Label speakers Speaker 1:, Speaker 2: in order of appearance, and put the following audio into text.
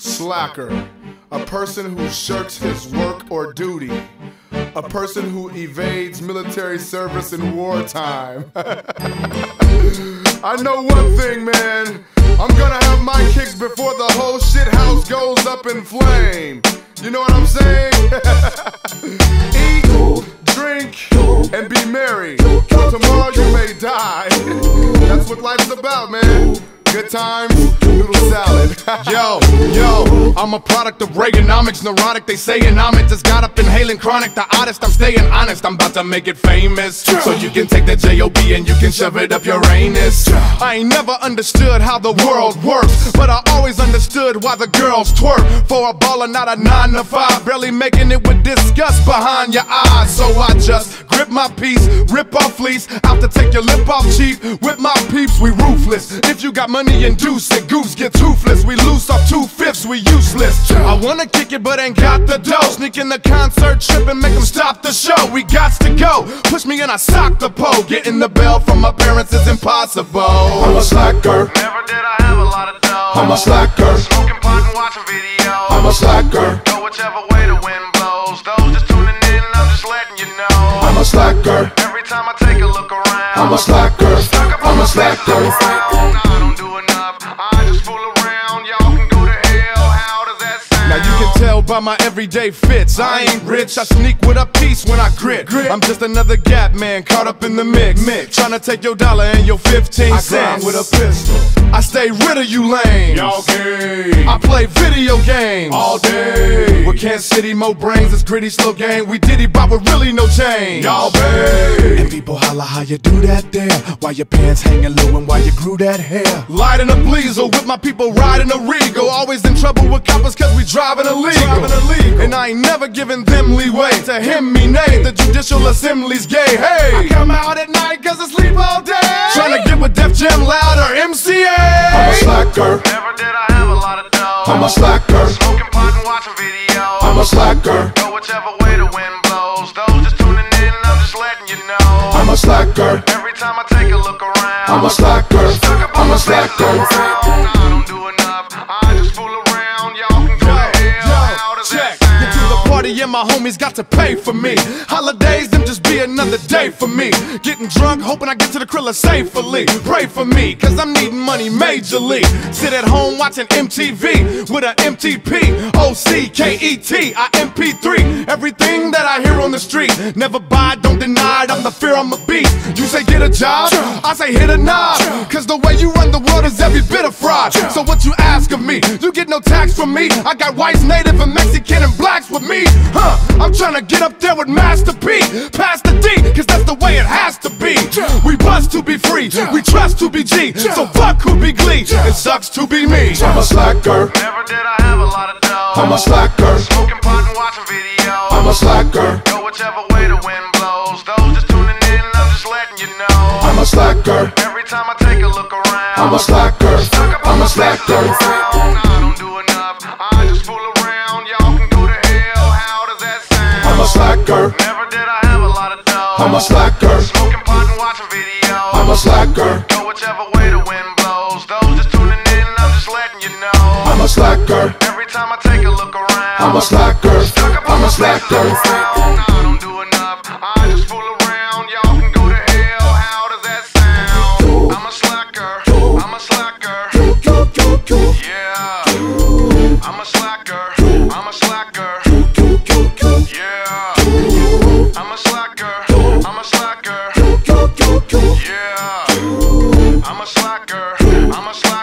Speaker 1: Slacker. A person who shirks his work or duty. A person who evades military service in wartime. I know one thing, man. I'm gonna have my kicks before the whole shit house goes up in flame. You know what I'm saying? Eat, drink, and be merry. Tomorrow you may die. That's what life's about, man. Good times, noodle salad.
Speaker 2: yo, yo, I'm a product of Reaganomics, neurotic. They saying I'm it. Just got up inhaling chronic. The oddest, I'm staying honest. I'm about to make it famous. So you can take the J-O-B and you can shove it up your anus. I ain't never understood how the world works, but I always understood why the girls twerk. For a baller, not a nine to five. Barely making it with disgust behind your eyes. So I just grip my piece, rip off fleece. Out to take your lip off cheap. With my peeps, we ruthless. If you got money, money induce it. Goose get toothless. We lose off two fifths, we useless. I wanna kick it, but ain't got the dough. Sneak in the concert trip and make them stop the show. We got to go. Push me and I sock the pole. Getting the bell from my parents is impossible.
Speaker 1: I'm a slacker.
Speaker 3: Never did I have a lot of dough.
Speaker 1: I'm a slacker.
Speaker 3: Smoking pot and watching videos.
Speaker 1: I'm a slacker.
Speaker 3: Go whichever way the wind blows. Those just tuning in, I'm just letting you know.
Speaker 1: I'm a slacker.
Speaker 3: Every time I take a look around.
Speaker 1: I'm a slacker. I'm a slacker.
Speaker 2: tell by my everyday fits. I ain't rich, I sneak with a piece when I grit. I'm just another gap man caught up in the mix. mix. Trying to take your dollar and your 15 cents.
Speaker 1: with a pistol.
Speaker 2: I stay rid of you lames.
Speaker 1: Y'all gay.
Speaker 2: I play video games
Speaker 1: all day.
Speaker 2: With Kansas City, more brains, it's gritty, slow game. We diddy bop with really no change.
Speaker 1: Y'all bay.
Speaker 2: And people holla how you do that there. Why your pants hanging low and why you grew that hair. Lighting a bleezer with my people riding a regal. Always in trouble with coppers cause we driving illegal
Speaker 1: illegal. illegal.
Speaker 2: And I ain't never giving them leeway to him me nay. The judicial assembly's gay. Hey,
Speaker 1: I come out at night cause I sleep all day.
Speaker 2: Trying to get with Def Jam Loud or MCA.
Speaker 1: I'm a slacker.
Speaker 3: Never did I have a lot of dough.
Speaker 1: I'm a slacker.
Speaker 3: Smoking pot and watching videos.
Speaker 1: I'm a slacker.
Speaker 3: Go whichever way the wind blows. Those just tuning in, I'm just letting you know.
Speaker 1: I'm a slacker.
Speaker 3: Every time I take a look around.
Speaker 1: I'm a slacker. I'm a slacker.
Speaker 2: And my homies got to pay for me. Holidays, them just be another day for me. Getting drunk, hoping I get to the Krilla safely. Pray for me, cause I'm needing money majorly. Sit at home watching MTV with a MTP, O-C-K-E-T, I MP3. Everything that I hear on the street, never buy, don't deny it, I'm the fear I'm a beast. You say get a job, I say hit a knob. Cause the way you run the world is every bit of fraud. So what you ask of me, you get no tax from me. I got whites, native, and Mexican and blacks with me. Huh, I'm trying to get up there with Master P. Pass the D, cause that's the way it has to be. We bust to be free, we trust to be G. So fuck who be Glee, it sucks to be me.
Speaker 1: I'm a slacker.
Speaker 3: Never did I have a lot of dough.
Speaker 1: I'm a slacker.
Speaker 3: Smoking pot and watching videos.
Speaker 1: A slacker.
Speaker 3: Every time I take a look around.
Speaker 1: I'm a slacker. I'm a slacker.
Speaker 3: I don't do enough. I just fool around. Y'all can go to hell. How does that sound?
Speaker 1: I'm a slacker.
Speaker 3: Never did I have a lot of dough.
Speaker 1: I'm a slacker.
Speaker 3: Smoking pot and watching videos.
Speaker 1: I'm a slacker.
Speaker 3: Go whichever way the wind blows. Those just tuning in, I'm just letting you know.
Speaker 1: I'm a slacker.
Speaker 3: Every time I take a look around.
Speaker 1: I'm a slacker. I'm a slacker.
Speaker 3: punchline.